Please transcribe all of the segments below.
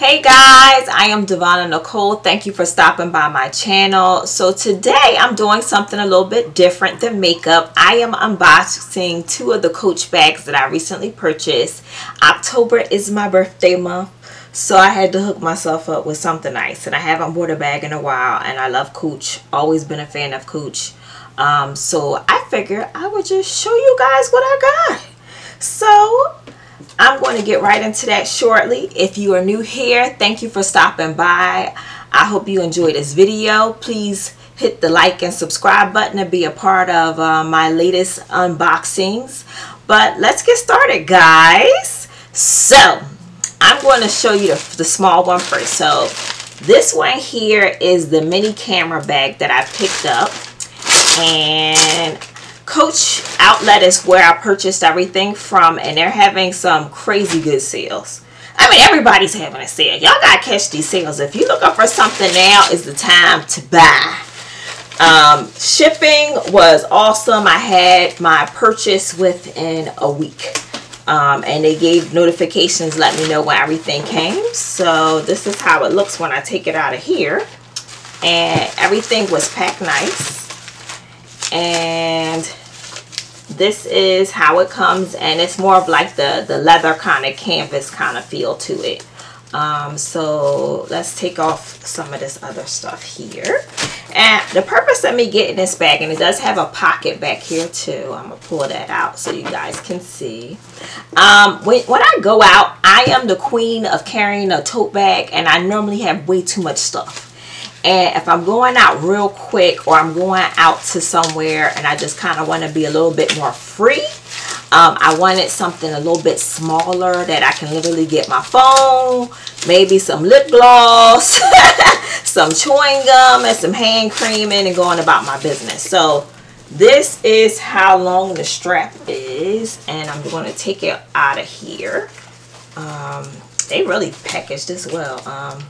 Hey guys, I am Devona Nicole. Thank you for stopping by my channel. So today I'm doing something a little bit different than makeup. I am unboxing two of the Coach bags that I recently purchased. October is my birthday month. So I had to hook myself up with something nice. And I haven't bought a bag in a while. And I love Coach. Always been a fan of Coach. Um, so I figured I would just show you guys what I got. So I'm going to get right into that shortly. If you are new here, thank you for stopping by. I hope you enjoyed this video. Please hit the like and subscribe button to be a part of uh, my latest unboxings. But let's get started, guys. So, I'm going to show you the, the small one first. So, this one here is the mini camera bag that I picked up. And Coach Outlet is where I purchased everything from, and they're having some crazy good sales. I mean, everybody's having a sale. Y'all got to catch these sales. If you're looking for something now, is the time to buy. Um, shipping was awesome. I had my purchase within a week. Um, and they gave notifications, let me know when everything came. So this is how it looks when I take it out of here. And everything was packed nice. And this is how it comes and it's more of like the the leather kind of canvas kind of feel to it. Um, so let's take off some of this other stuff here. And the purpose of me getting this bag and it does have a pocket back here too I'm gonna pull that out so you guys can see. Um, when, when I go out I am the queen of carrying a tote bag and I normally have way too much stuff and if I'm going out real quick or I'm going out to somewhere and I just kind of want to be a little bit more free, um, I wanted something a little bit smaller that I can literally get my phone, maybe some lip gloss, some chewing gum, and some hand cream in and going about my business. So this is how long the strap is and I'm going to take it out of here. Um, they really packaged this well. Um,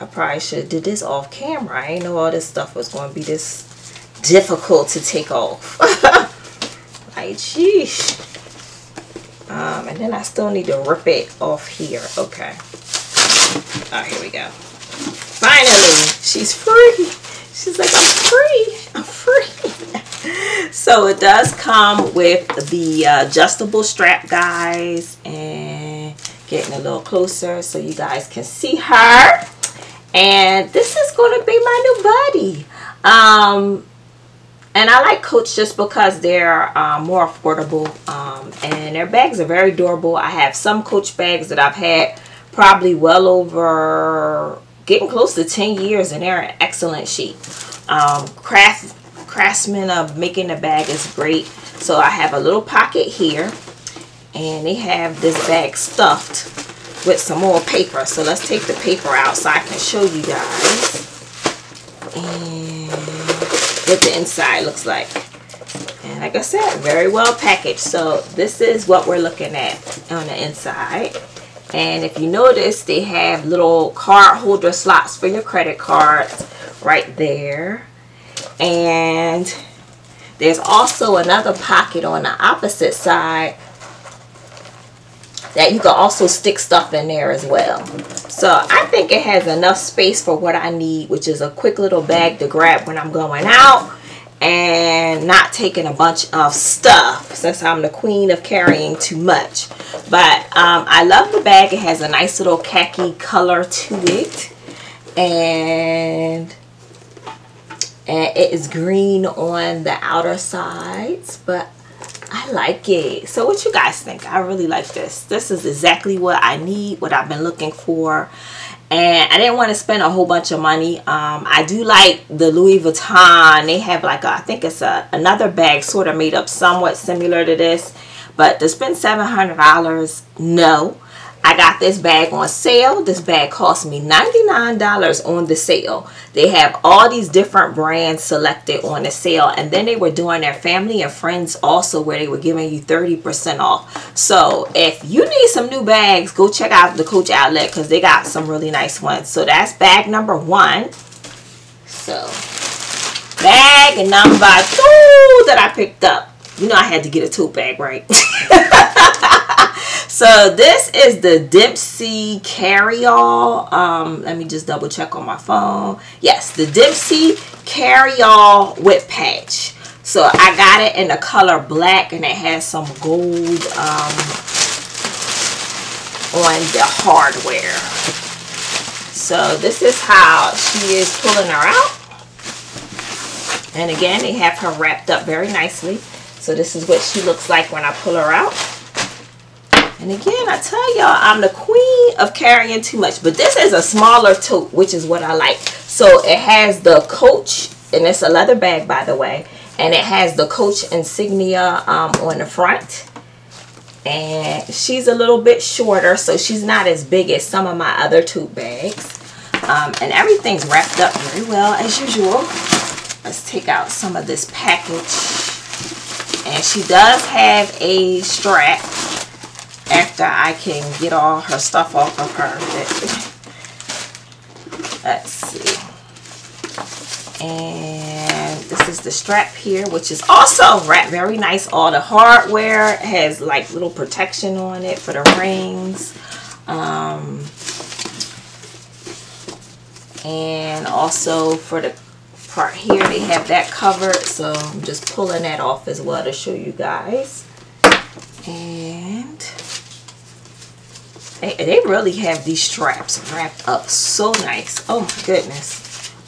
I probably should have did this off camera. I didn't know all this stuff was going to be this difficult to take off. like, sheesh. Um, and then I still need to rip it off here. Okay. Oh, here we go. Finally, she's free. She's like, I'm free. I'm free. so it does come with the uh, adjustable strap, guys. And getting a little closer so you guys can see her and this is going to be my new buddy um and I like Coach just because they're uh, more affordable um, and their bags are very durable. I have some Coach bags that I've had probably well over getting close to 10 years and they're in excellent shape. Um, craft craftsman of making the bag is great. So I have a little pocket here and they have this bag stuffed with some more paper. So let's take the paper out so I can show you guys. And what the inside looks like. And like I said, very well packaged. So this is what we're looking at on the inside. And if you notice, they have little card holder slots for your credit cards right there. And there's also another pocket on the opposite side that you can also stick stuff in there as well. So I think it has enough space for what I need, which is a quick little bag to grab when I'm going out and not taking a bunch of stuff since I'm the queen of carrying too much. But um, I love the bag. It has a nice little khaki color to it. And and it is green on the outer sides but I like it. So what you guys think? I really like this. This is exactly what I need, what I've been looking for. And I didn't want to spend a whole bunch of money. Um, I do like the Louis Vuitton. They have like, a, I think it's a, another bag sort of made up somewhat similar to this. But to spend $700, no. I got this bag on sale. This bag cost me $99 on the sale. They have all these different brands selected on the sale. And then they were doing their family and friends also where they were giving you 30% off. So if you need some new bags, go check out the Coach Outlet because they got some really nice ones. So that's bag number one. So bag number two that I picked up. You know I had to get a tote bag, right? So this is the Dempsey Carry-All. Um, let me just double check on my phone. Yes, the Dempsey Carry-All With Patch. So I got it in the color black and it has some gold um, on the hardware. So this is how she is pulling her out. And again, they have her wrapped up very nicely. So this is what she looks like when I pull her out. And again, I tell y'all, I'm the queen of carrying too much. But this is a smaller tote, which is what I like. So it has the Coach, and it's a leather bag, by the way. And it has the Coach insignia um, on the front. And she's a little bit shorter, so she's not as big as some of my other tote bags. Um, and everything's wrapped up very well, as usual. Let's take out some of this package. And she does have a strap after I can get all her stuff off of her. Let's see. And this is the strap here, which is also wrapped very nice. All the hardware has like little protection on it for the rings. Um, and also for the part here, they have that covered. So I'm just pulling that off as well to show you guys. And they, they really have these straps wrapped up so nice. Oh my goodness.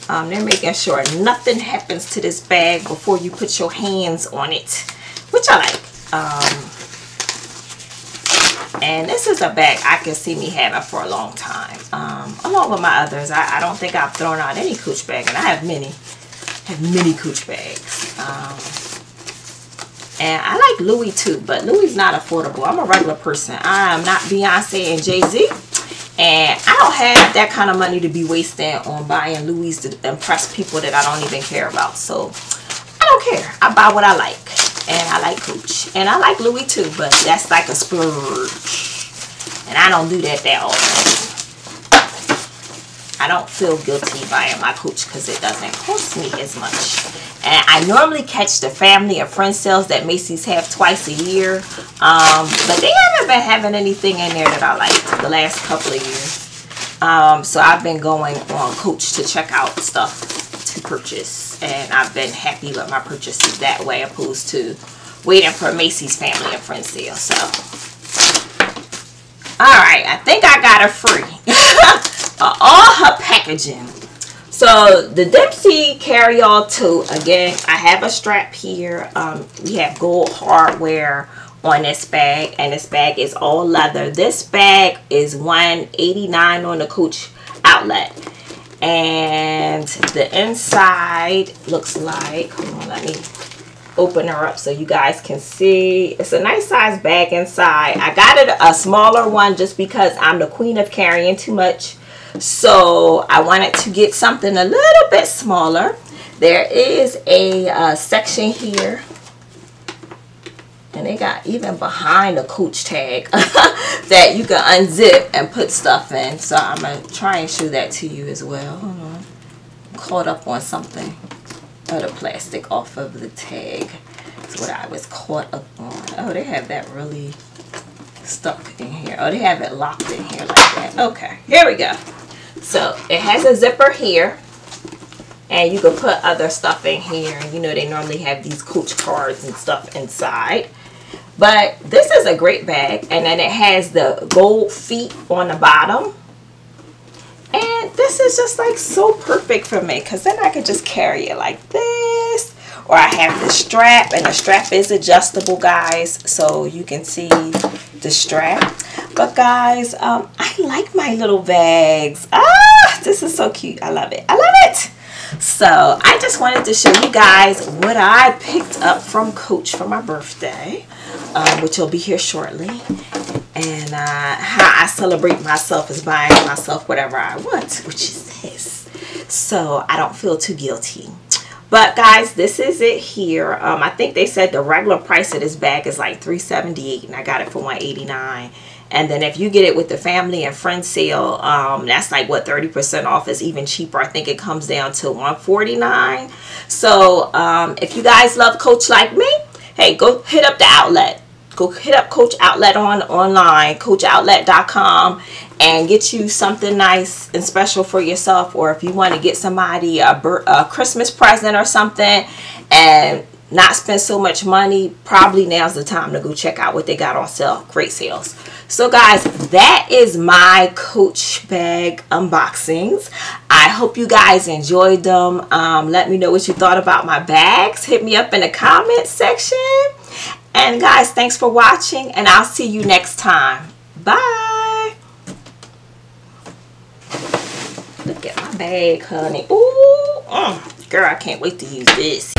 Um, they're making sure nothing happens to this bag before you put your hands on it, which I like. Um, and this is a bag I can see me having for a long time. Um, along with my others. I, I, don't think I've thrown out any Cooch bag, and I have many. Have many Cooch bags. And I like Louis too, but Louis is not affordable. I'm a regular person. I am not Beyonce and Jay-Z. And I don't have that kind of money to be wasting on buying Louis to impress people that I don't even care about. So I don't care. I buy what I like. And I like Cooch. And I like Louis too, but that's like a splurge. And I don't do that that often. I don't feel guilty buying my Cooch because it doesn't cost me as much. And I normally catch the family and friend sales that Macy's have twice a year. Um, but they haven't been having anything in there that I like the last couple of years. Um, so I've been going on Cooch to check out stuff to purchase. And I've been happy with my purchases that way opposed to waiting for Macy's family and friend sale. So, alright, I think I got her free. uh, all her packaging. So the Dempsey carry-all tote, again, I have a strap here. Um, we have gold hardware on this bag and this bag is all leather. This bag is 189 on the Cooch outlet. And the inside looks like, hold on, let me open her up so you guys can see. It's a nice size bag inside. I got it a smaller one just because I'm the queen of carrying too much. So I wanted to get something a little bit smaller. There is a uh, section here. And they got even behind the Cooch tag that you can unzip and put stuff in. So I'm going to try and show that to you as well. I'm caught up on something. The plastic off of the tag. That's what I was caught up on. Oh, they have that really stuck in here. Oh, they have it locked in here like that. Okay, here we go. So it has a zipper here. And you can put other stuff in here. You know, they normally have these coach cards and stuff inside. But this is a great bag. And then it has the gold feet on the bottom. And this is just like so perfect for me. Because then I could just carry it like this. Or I have the strap. And the strap is adjustable, guys. So you can see the strap. But guys, um, I like my little bags. Ah, this is so cute. I love it. I love it. So I just wanted to show you guys what I picked up from Coach for my birthday, um, which will be here shortly. And uh, how I celebrate myself is buying myself whatever I want, which is this. So I don't feel too guilty. But guys, this is it here. Um, I think they said the regular price of this bag is like 378 and I got it for 189 and then if you get it with the family and friend sale, um, that's like what 30% off is even cheaper. I think it comes down to 149 So um, if you guys love Coach like me, hey, go hit up the outlet. go hit up Coach Outlet on online, coachoutlet.com, and get you something nice and special for yourself. Or if you want to get somebody a, a Christmas present or something, and not spend so much money, probably now's the time to go check out what they got on sale. Great sales. So guys, that is my Coach bag unboxings. I hope you guys enjoyed them. Um, let me know what you thought about my bags. Hit me up in the comment section. And guys, thanks for watching and I'll see you next time. Bye. Look at my bag, honey. Ooh, mm, girl, I can't wait to use this.